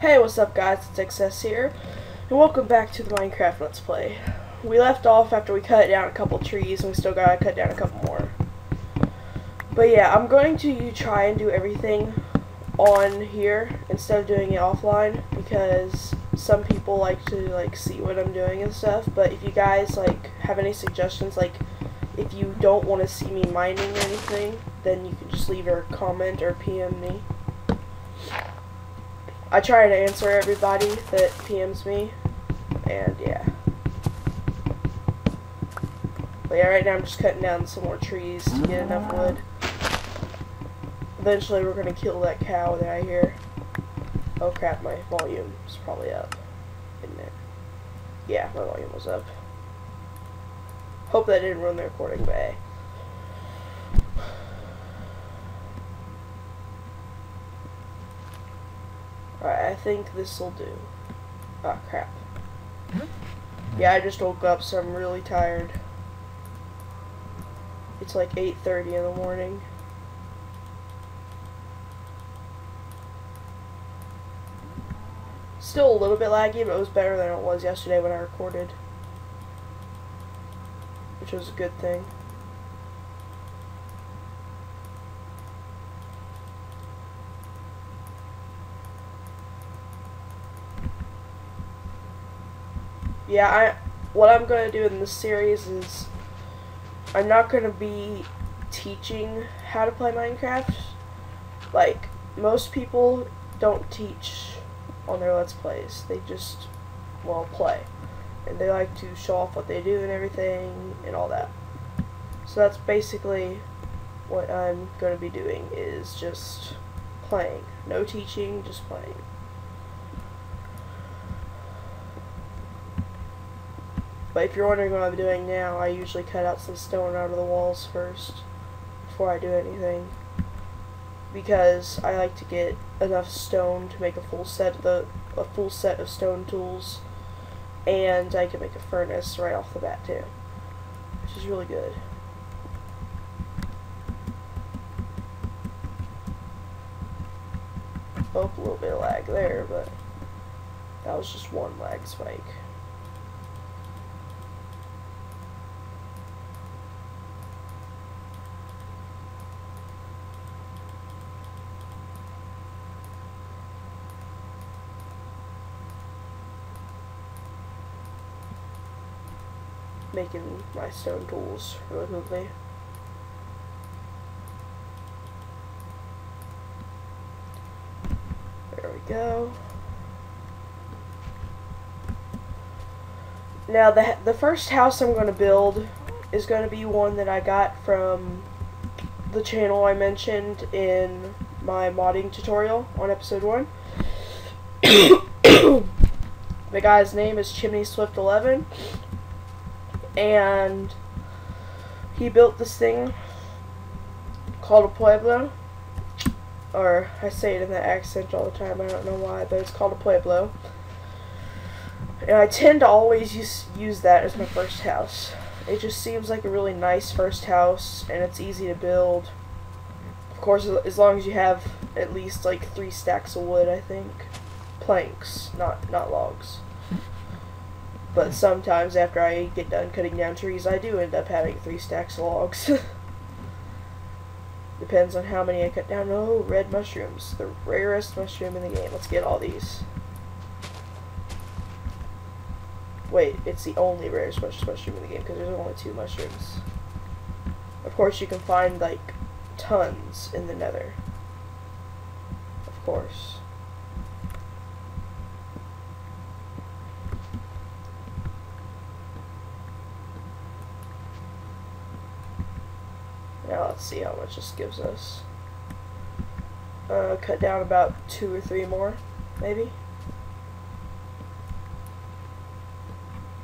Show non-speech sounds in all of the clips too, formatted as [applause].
Hey, what's up guys, it's XS here, and welcome back to the Minecraft Let's Play. We left off after we cut down a couple trees, and we still gotta cut down a couple more. But yeah, I'm going to try and do everything on here instead of doing it offline, because some people like to like see what I'm doing and stuff, but if you guys like have any suggestions, like if you don't want to see me mining or anything, then you can just leave a comment or PM me. I try to answer everybody that PMs me, and yeah. But yeah, right now I'm just cutting down some more trees to get enough wood. Eventually we're gonna kill that cow that I hear. Oh crap, my volume is probably up, isn't it? Yeah, my volume was up. Hope that didn't ruin the recording, but hey. Alright, I think this'll do. Oh crap. Mm-hmm. Yeah, I just woke up, so I'm really tired. It's like 8.30 in the morning. Still a little bit laggy, but it was better than it was yesterday when I recorded. Which was a good thing. Yeah, I what I'm going to do in this series is I'm not going to be teaching how to play Minecraft. Like most people don't teach on their let's plays. They just well play. And they like to show off what they do and everything and all that. So that's basically what I'm going to be doing is just playing. No teaching, just playing. But if you're wondering what I'm doing now, I usually cut out some stone out of the walls first before I do anything. Because I like to get enough stone to make a full set of the a full set of stone tools and I can make a furnace right off the bat too. Which is really good. Oh, a little bit of lag there, but that was just one lag spike. Making my stone tools really quickly. There we go. Now the the first house I'm going to build is going to be one that I got from the channel I mentioned in my modding tutorial on episode 1. [coughs] the guy's name is ChimneySwift11 and he built this thing called a pueblo. Or I say it in that accent all the time I don't know why but it's called a pueblo. And I tend to always use, use that as my first house. It just seems like a really nice first house and it's easy to build. Of course as long as you have at least like three stacks of wood I think. Planks not not logs but sometimes after I get done cutting down trees, I do end up having three stacks of logs. [laughs] Depends on how many I cut down. Oh, red mushrooms. The rarest mushroom in the game. Let's get all these. Wait, it's the only rarest mushroom in the game because there's only two mushrooms. Of course, you can find, like, tons in the nether. Of course. Now let's see how much this gives us. Uh, cut down about two or three more, maybe.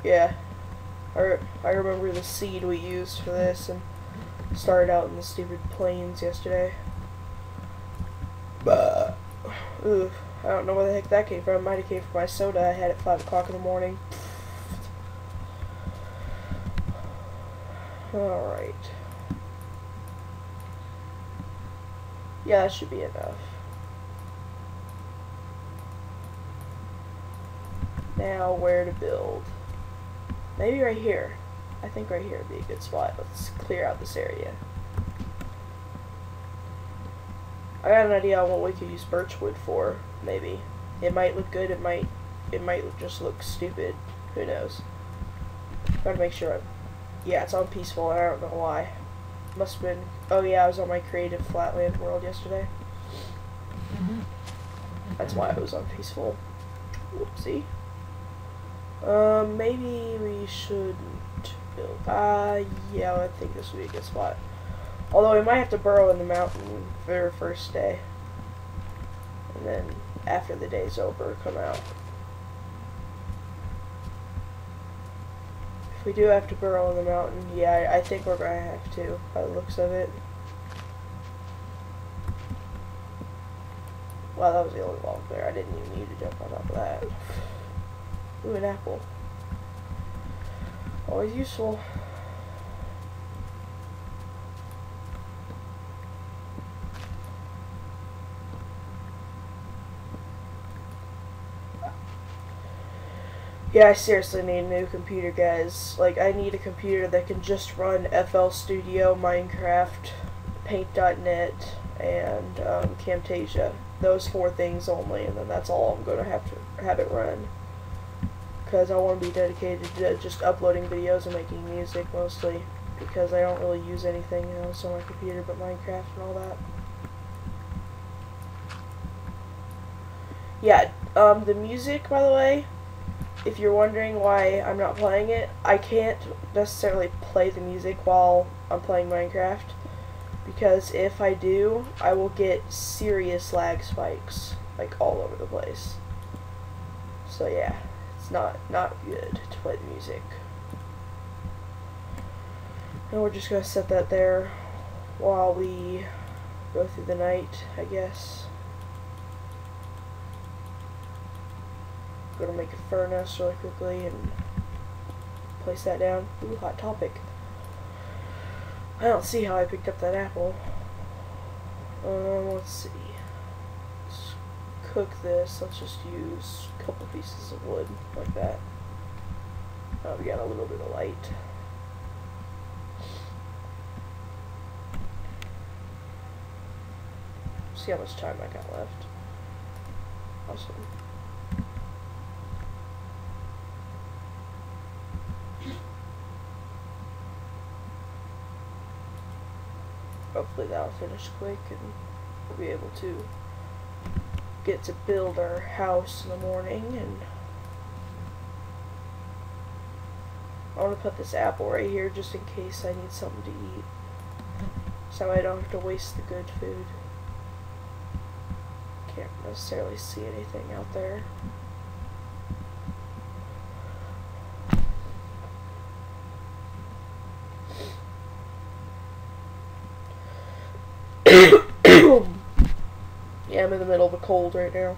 Yeah, I, I remember the seed we used for this and started out in the stupid plains yesterday. But, ooh, I don't know where the heck that came from. Might have came from my soda I had at 5 o'clock in the morning. Alright. Yeah, that should be enough. Now, where to build? Maybe right here. I think right here would be a good spot. Let's clear out this area. I got an idea on what we could use birch wood for, maybe. It might look good, it might it might just look stupid. Who knows? Gotta make sure. I'm, yeah, it's on peaceful. I don't know why. Must have been. Oh yeah, I was on my creative flatland world yesterday. That's why I was on peaceful. Whoopsie. Um, maybe we shouldn't build. Uh, yeah, I think this would be a good spot. Although we might have to burrow in the mountain for our first day. And then after the day's over, come out. We do have to burrow in the mountain, yeah, I think we're to have to, by the looks of it. Wow, that was the only log there. I didn't even need to jump on top of that. Ooh, an apple. Always useful. Yeah, I seriously need a new computer, guys. Like, I need a computer that can just run FL Studio, Minecraft, Paint.net, and um, Camtasia. Those four things only, and then that's all I'm going to have to have it run. Because I want to be dedicated to just uploading videos and making music, mostly. Because I don't really use anything else on my computer but Minecraft and all that. Yeah, um, the music, by the way, if you're wondering why I'm not playing it, I can't necessarily play the music while I'm playing Minecraft because if I do, I will get serious lag spikes like all over the place. So yeah, it's not not good to play the music. And we're just gonna set that there while we go through the night, I guess. Gonna make a furnace really quickly and place that down. Ooh, hot topic. I don't see how I picked up that apple. Um, let's see. Let's cook this. Let's just use a couple pieces of wood like that. Oh, we got a little bit of light. See how much time I got left. Awesome. Hopefully that'll finish quick and we'll be able to get to build our house in the morning and I want to put this apple right here just in case I need something to eat so I don't have to waste the good food. Can't necessarily see anything out there [coughs] Yeah, I'm in the middle of a cold right now.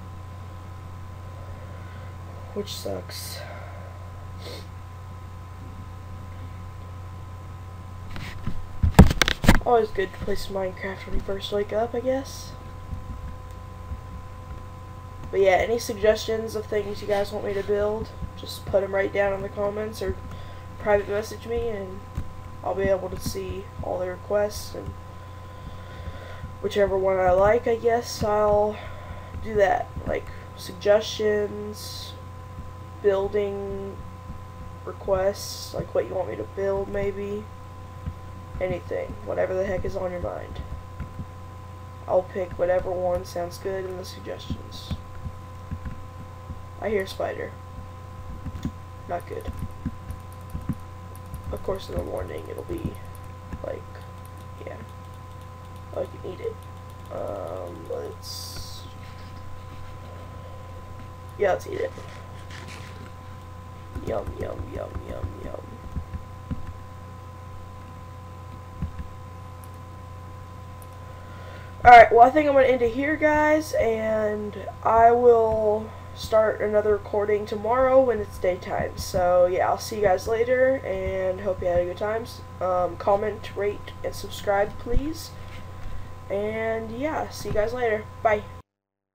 Which sucks. Always good to play some Minecraft when you first wake up, I guess. But yeah, any suggestions of things you guys want me to build, just put them right down in the comments or private message me and I'll be able to see all the requests and whichever one I like, I guess I'll do that. Like suggestions, building requests, like what you want me to build, maybe. Anything, whatever the heck is on your mind. I'll pick whatever one sounds good in the suggestions. I hear spider. Not good. Of course, in the morning it'll be like, yeah. Eat it. Um, let's... Yeah, let's eat it. Yum, yum, yum, yum, yum. Alright, well I think I'm going to end it here, guys, and I will start another recording tomorrow when it's daytime. So, yeah, I'll see you guys later, and hope you had a good time. Um, comment, rate, and subscribe, please. And yeah, see you guys later. Bye.